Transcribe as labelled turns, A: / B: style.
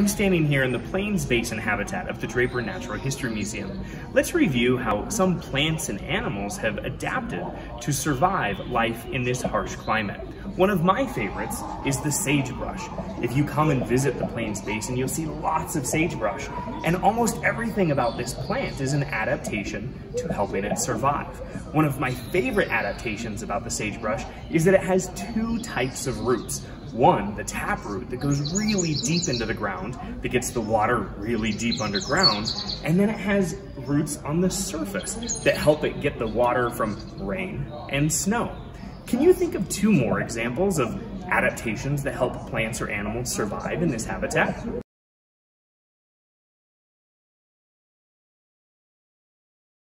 A: I'm standing here in the Plains Basin habitat of the Draper Natural History Museum. Let's review how some plants and animals have adapted to survive life in this harsh climate. One of my favorites is the sagebrush. If you come and visit the Plains Basin, you'll see lots of sagebrush. And almost everything about this plant is an adaptation to helping it survive. One of my favorite adaptations about the sagebrush is that it has two types of roots. One, the taproot that goes really deep into the ground, that gets the water really deep underground, and then it has roots on the surface that help it get the water from rain and snow. Can you think of two more examples of adaptations that help plants or animals survive in this habitat?